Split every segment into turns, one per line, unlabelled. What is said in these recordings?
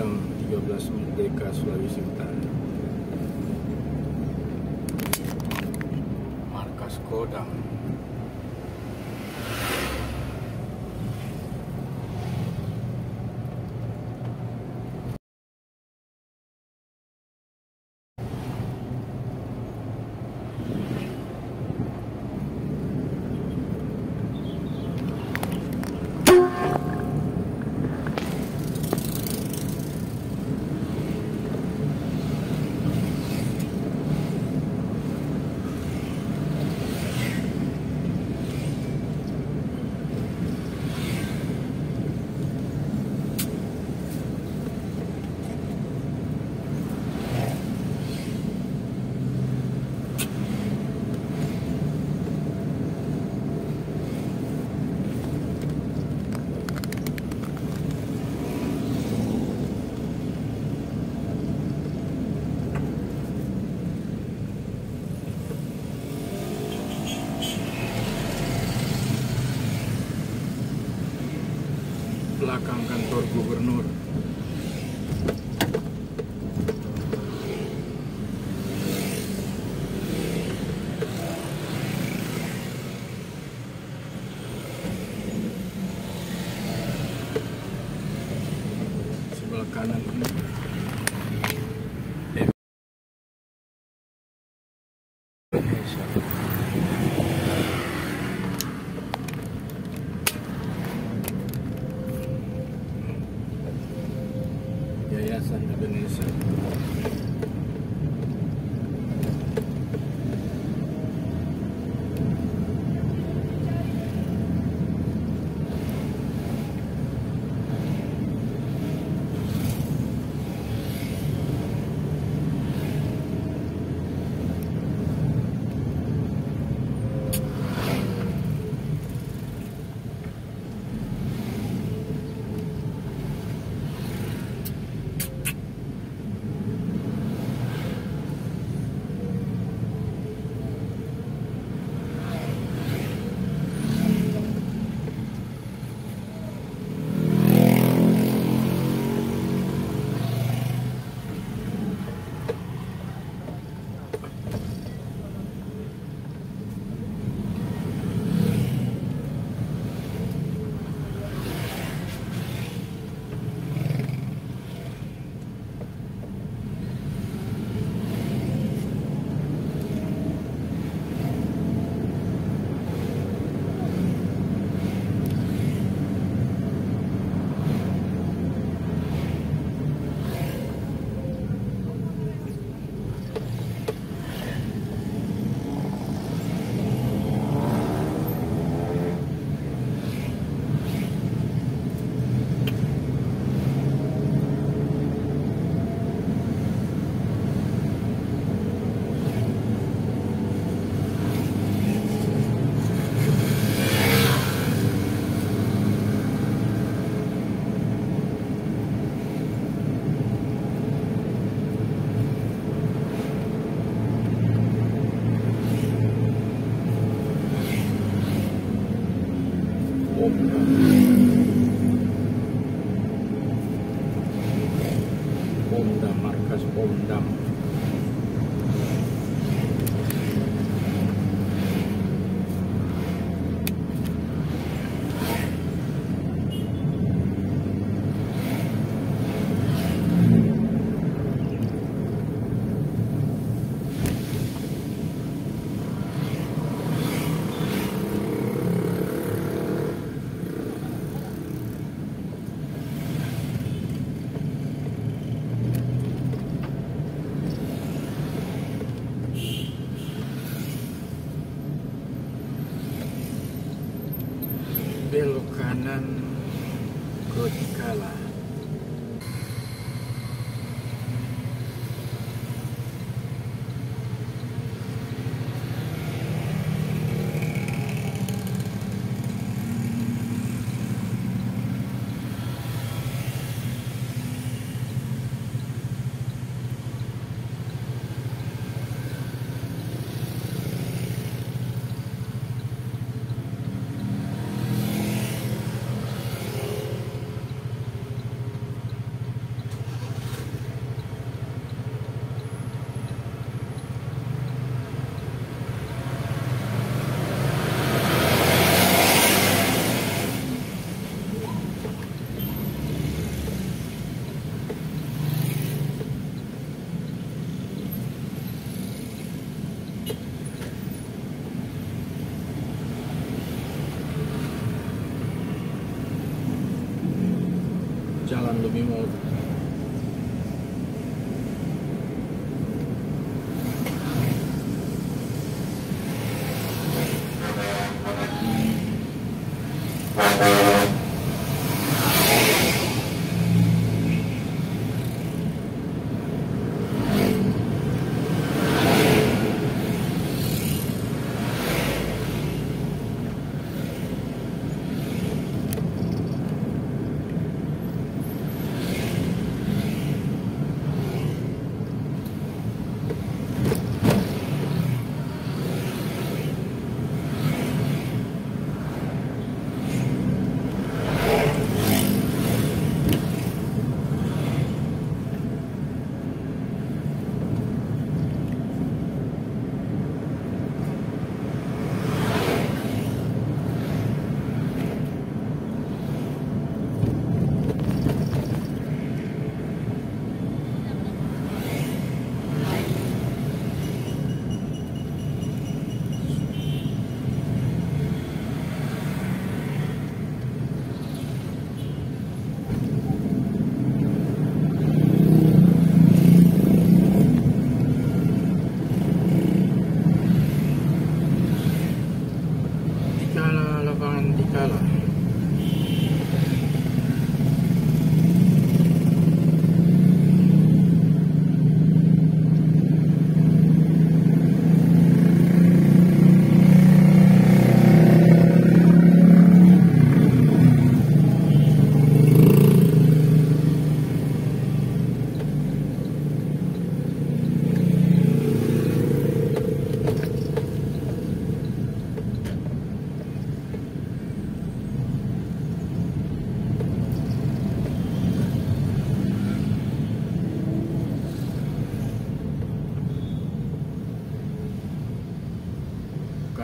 Kodam 13 Merdeka Sulawesi Utara. Markas Kodam. belakang Dikala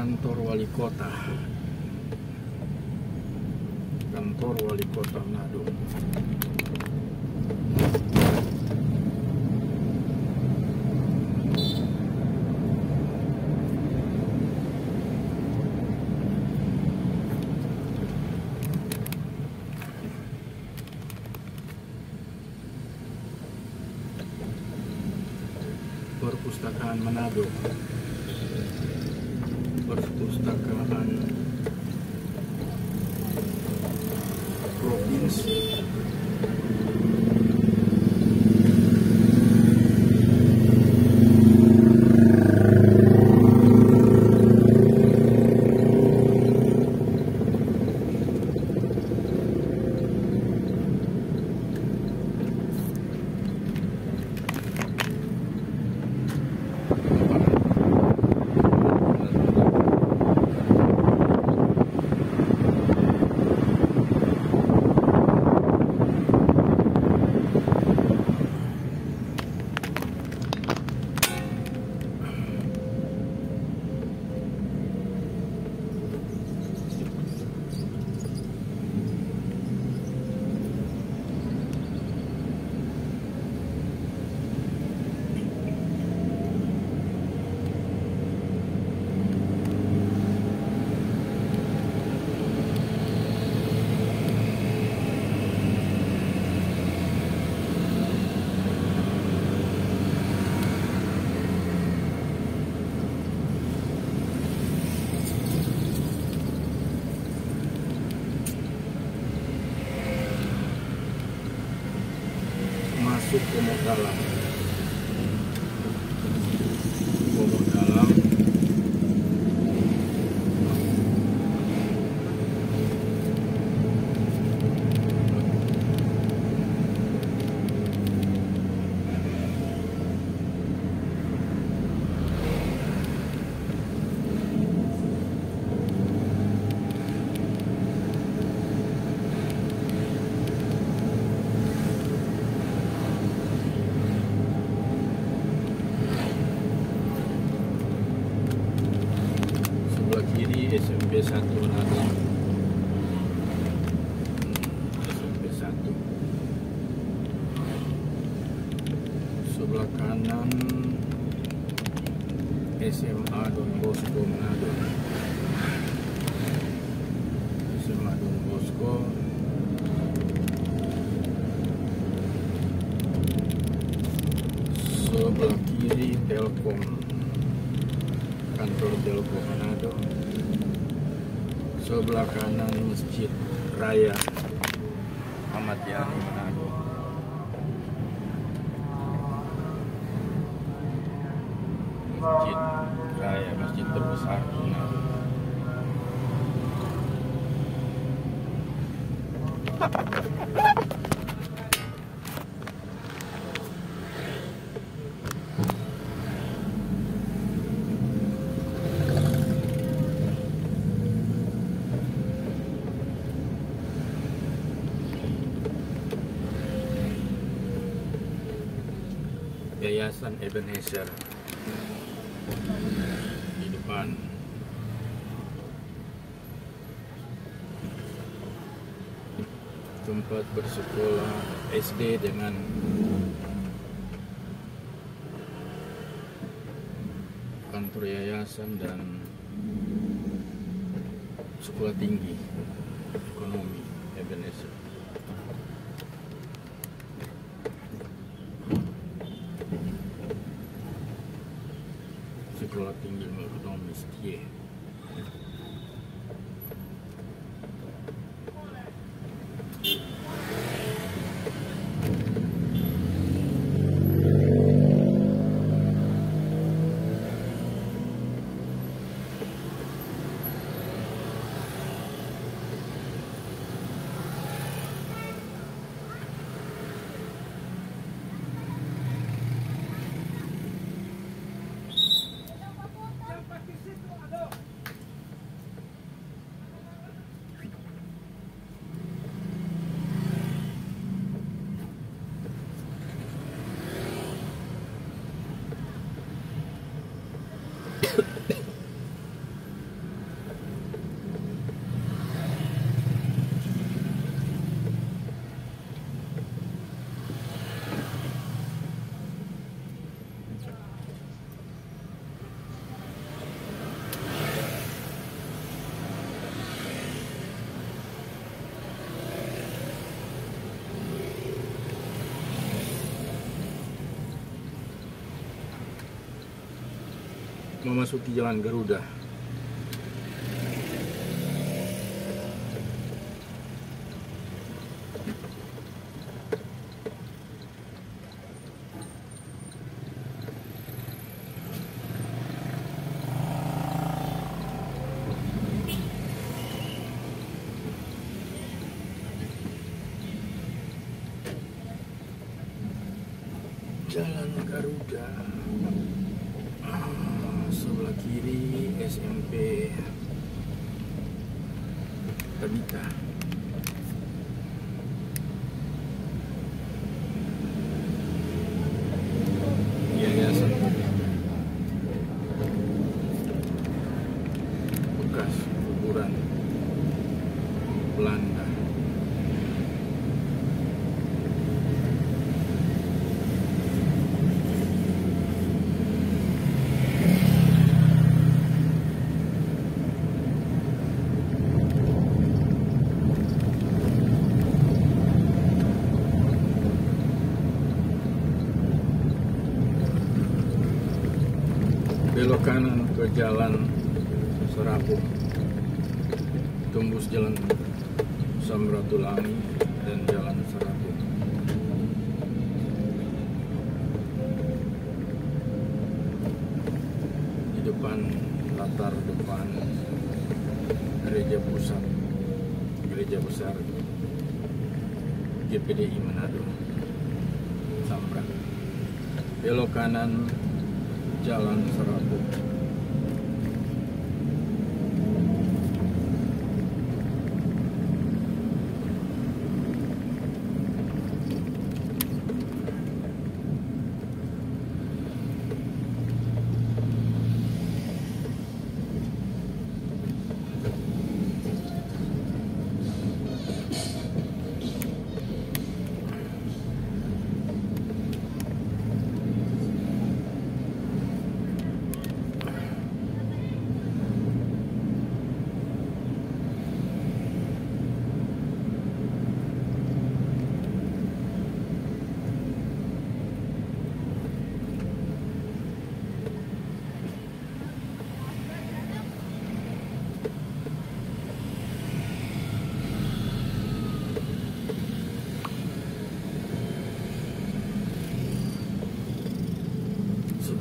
kantor wali kota. Kantor wali kota Manado. Perpustakaan Manado perpustakaan provinsi sebelah kanan masjid raya Ahmad Yani Manado masjid raya masjid terbesar di Manado Yayasan Ebenezer di depan tempat bersekolah SD dengan kantor yayasan dan sekolah tinggi ekonomi Ebenezer. sekolah tinggi ekonomi memasuki jalan Garuda. Jalan Garuda sebelah kiri SMP Tabita Yayasan bekas kuburan Belanda belok kanan ke jalan Serapuk tembus jalan Samratulangi dan jalan Serapuk di depan latar depan gereja pusat gereja besar GPDI Manado Samrak belok kanan Jalan Serapuk.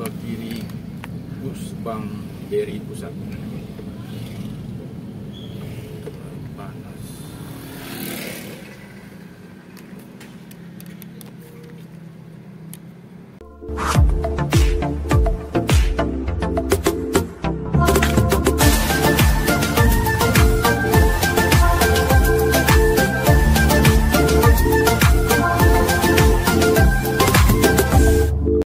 kiri bus bank BRI pusat.